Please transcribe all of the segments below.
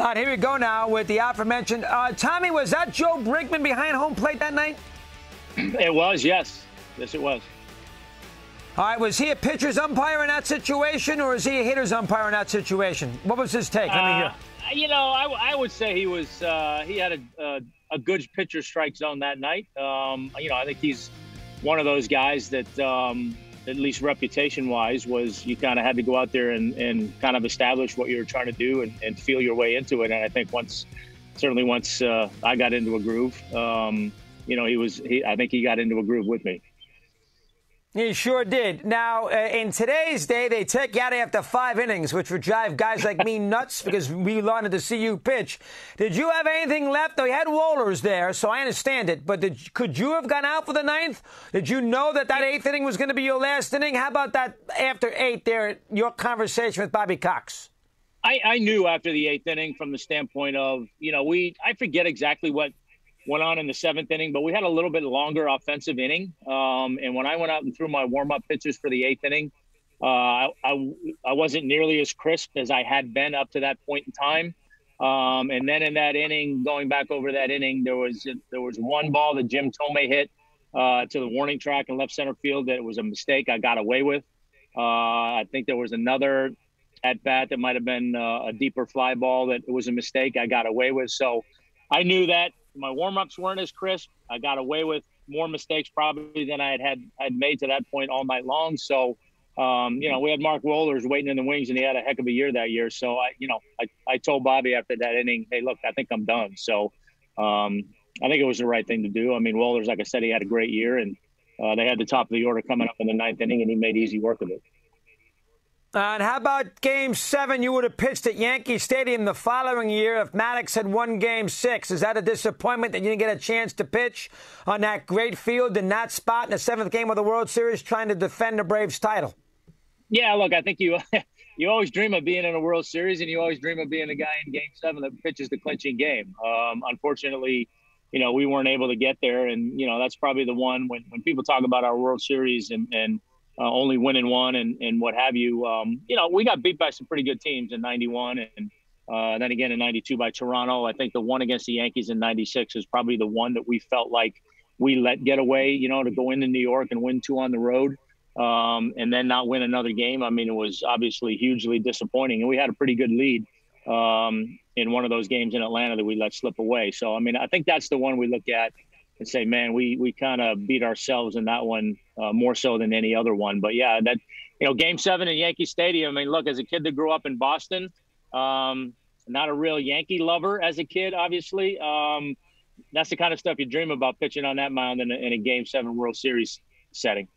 Here we go now with the aforementioned. Uh, Tommy, was that Joe Brinkman behind home plate that night? It was, yes. Yes, it was. All right, was he a pitcher's umpire in that situation, or is he a hitter's umpire in that situation? What was his take? Let me hear. Uh, you know, I, I, would say he was uh, he had a, a, a, good pitcher strike zone that night. Um, you know, I think he's one of those guys that, um, at least reputation wise, was you kind of had to go out there and, and kind of establish what you were trying to do and, and feel your way into it. And I think once, certainly once uh, I got into a groove, um, you know, he was, he, I think he got into a groove with me. He sure did. Now, uh, in today's day, they take you out after five innings, which would drive guys like me nuts because we wanted to see you pitch. Did you have anything left? You had Wohlers there, so I understand it. But did, could you have gone out for the ninth? Did you know that that eighth inning was going to be your last inning? How about that after eight there, your conversation with Bobby Cox? I, I knew after the eighth inning from the standpoint of, you know, we, I forget exactly what went on in the seventh inning, but we had a little bit longer offensive inning. Um, and when I went out and threw my warm up pitches for the eighth inning, uh, I, I, I, wasn't nearly as crisp as I had been up to that point in time. Um, and then in that inning, going back over that inning, there was there was one ball that Jim Thome hit uh, to the warning track in left center field that it was a mistake I got away with. Uh, I think there was another at bat that might have been uh, a deeper fly ball that it was a mistake I got away with. So I knew that my warm ups weren't as crisp. I got away with more mistakes probably than I had had, had made to that point all night long. So, um, you know, we had Mark Wohlers waiting in the wings, and he had a heck of a year that year. So I, you know, I, I told Bobby after that inning, hey, look, I think I'm done. So um, I think it was the right thing to do. I mean, Wohlers, like I said, he had a great year, and uh, they had the top of the order coming up in the ninth inning, and he made easy work of it. And how about game seven? You would have pitched at Yankee Stadium the following year if Maddux had won game six. Is that a disappointment that you didn't get a chance to pitch on that great field in that spot in the seventh game of the World Series trying to defend the Braves title? Yeah, look, I think you you always dream of being in a World Series and you always dream of being a guy in game seven that pitches the clinching game. Um, unfortunately, you know, we weren't able to get there. And, you know, that's probably the one when, when people talk about our World Series and, and uh, only winning one and, and what have you. Um, you know, we got beat by some pretty good teams in 91 and uh, then again in 92 by Toronto. I think the one against the Yankees in 96 is probably the one that we felt like we let get away, you know, to go into New York and win two on the road um, and then not win another game. I mean, it was obviously hugely disappointing. And we had a pretty good lead um, in one of those games in Atlanta that we let slip away. So, I mean, I think that's the one we look at and say, man, we we kind of beat ourselves in that one uh, more so than any other one. But yeah, that you know, Game Seven in Yankee Stadium. I mean, look, as a kid that grew up in Boston, um, not a real Yankee lover as a kid, obviously. Um, that's the kind of stuff you dream about pitching on that mound in a, in a Game Seven World Series setting.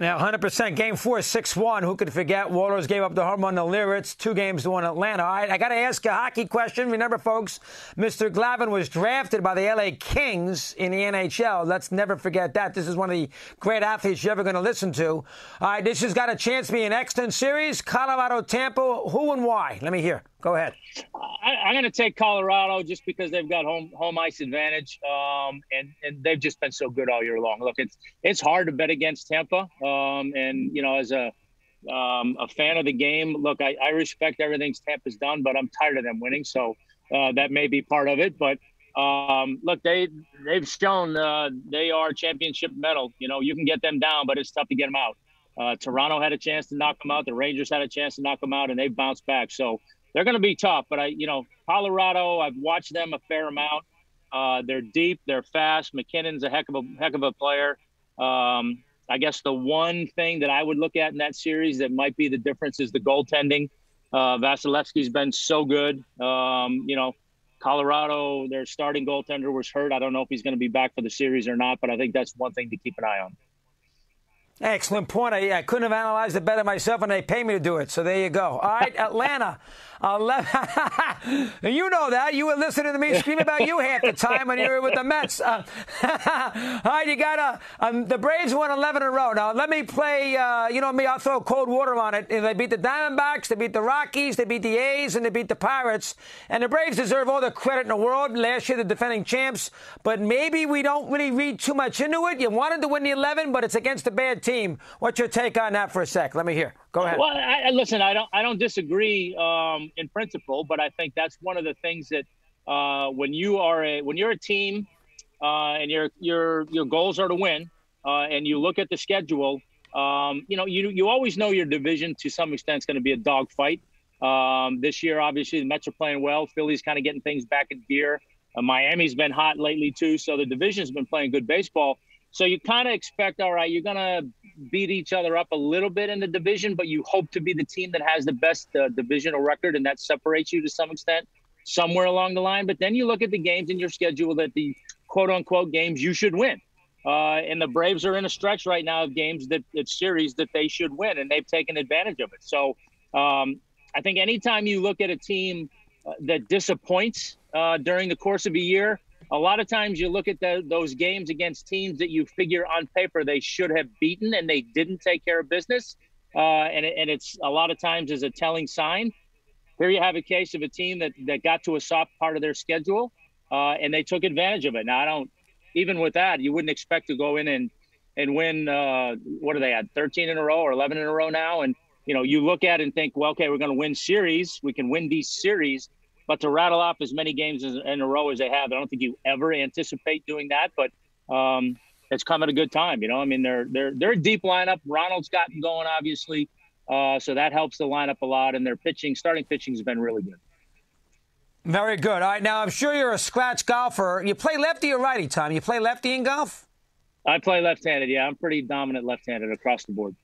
Now, 100% game four, 6 1. Who could forget? Wohlers gave up the home run to Leyritz, two games to one Atlanta. All right, I got to ask a hockey question. Remember, folks, Mr. Glavine was drafted by the LA Kings in the NHL. Let's never forget that. This is one of the great athletes you're ever going to listen to. All right, this has got a chance to be an excellent series. Colorado, Tampa. Who and why? Let me hear. Go ahead. I, am going to take Colorado just because they've got home home ice advantage, um, and and they've just been so good all year long. Look, it's it's hard to bet against Tampa, um, and you know, as a um, a fan of the game, look, I, I respect everything Tampa's done, but I'm tired of them winning, so uh, that may be part of it. But um, look, they they've shown uh, they are championship mettle. You know, you can get them down, but it's tough to get them out. Uh, Toronto had a chance to knock them out. The Rangers had a chance to knock them out, and they bounced back. So they're going to be tough. But I, you know, Colorado, I've watched them a fair amount. Uh, they're deep, they're fast. MacKinnon's a heck of a heck of a player. Um, I guess the one thing that I would look at in that series that might be the difference is the goaltending. Uh, Vasilevskiy's been so good. Um, you know, Colorado, their starting goaltender was hurt. I don't know if he's going to be back for the series or not, but I think that's one thing to keep an eye on. Excellent point. I, I, couldn't have analyzed it better myself, and they pay me to do it. So there you go. All right, Atlanta. you know that. You were listening to me scream about you half the time when you were with the Mets. Uh, all right, you got uh, um, the Braves won 11 in a row. Now, let me play, uh, you know me, I'll throw cold water on it. They beat the Diamondbacks, they beat the Rockies, they beat the A's, and they beat the Pirates. And the Braves deserve all the credit in the world. Last year, the defending champs. But maybe we don't really read too much into it. You wanted to win the 11, but it's against a bad team. What's your take on that for a sec? Let me hear. Go ahead. Well, I, listen, I don't I don't disagree um, in principle, but I think that's one of the things that uh, when you are a when you're a team uh, and your your your goals are to win, uh, and you look at the schedule, um, you know you you always know your division to some extent is going to be a dogfight. Um, this year, obviously, the Mets are playing well. Philly's kind of getting things back in gear. Uh, Miami's been hot lately too, so the division's been playing good baseball. So you kind of expect, all right, you're gonna beat each other up a little bit in the division, but you hope to be the team that has the best uh, divisional record, and that separates you to some extent somewhere along the line. But then you look at the games in your schedule that the quote unquote games you should win. Uh, and the Braves are in a stretch right now of games that series that they should win, and they've taken advantage of it. So um, I think anytime you look at a team uh, that disappoints uh, during the course of a year, a lot of times you look at the, those games against teams that you figure on paper they should have beaten and they didn't take care of business. Uh, and, it, and it's a lot of times is a telling sign. Here you have a case of a team that, that got to a soft part of their schedule uh, and they took advantage of it. Now, I don't, even with that, you wouldn't expect to go in and, and win, uh, what are they at, 13 in a row or 11 in a row now? And, you know, you look at it and think, well, okay, we're going to win series. We can win these series but to rattle off as many games in a row as they have, I don't think you ever anticipate doing that. But um, it's come at a good time. You know, I mean, they're they're they're a deep lineup. Ronald's gotten going, obviously, uh, so that helps the lineup a lot. And their pitching, starting pitching, has been really good. Very good. All right, now I'm sure you're a scratch golfer. You play lefty or righty, Tom? You play lefty in golf? I play left-handed. Yeah, I'm pretty dominant left-handed across the board.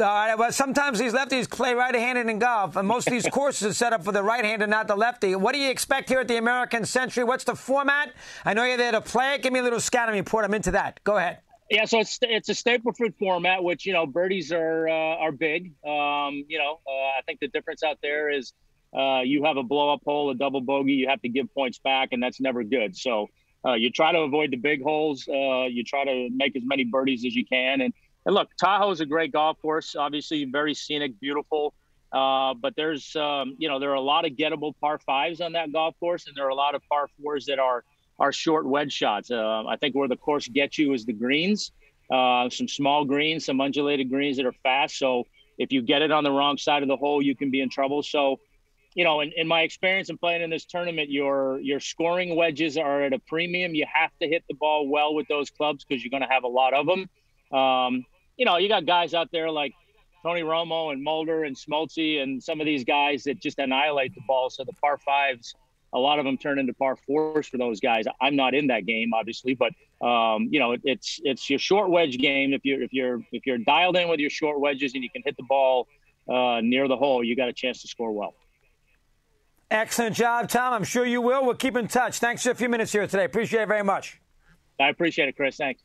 All right, well, sometimes these lefties play right-handed in golf, and most of these courses are set up for the right-hander, not the lefty. What do you expect here at the American Century? What's the format? I know you're there to play. Give me a little scouting report. I'm into that. Go ahead. Yeah, so it's it's a Stableford format, which you know birdies are uh, are big. Um, you know, uh, I think the difference out there is uh, you have a blow up hole, a double bogey, you have to give points back, and that's never good. So uh, you try to avoid the big holes. Uh, you try to make as many birdies as you can, and and look, Tahoe is a great golf course. Obviously, very scenic, beautiful. Uh, but there's, um, you know, there are a lot of gettable par fives on that golf course, and there are a lot of par fours that are are short wedge shots. Uh, I think where the course gets you is the greens, uh, some small greens, some undulated greens that are fast. So if you get it on the wrong side of the hole, you can be in trouble. So, you know, in, in my experience in playing in this tournament, your your scoring wedges are at a premium. You have to hit the ball well with those clubs because you're going to have a lot of them. Um, you know, you got guys out there like Tony Romo and Mulder and Smoltz and some of these guys that just annihilate the ball. So the par fives, a lot of them turn into par fours for those guys. I'm not in that game, obviously, but um, you know, it's it's your short wedge game. If you're if you're if you're dialed in with your short wedges and you can hit the ball uh, near the hole, you got a chance to score well. Excellent job, Tom. I'm sure you will. We'll keep in touch. Thanks for a few minutes here today. Appreciate it very much. I appreciate it, Chris. Thanks.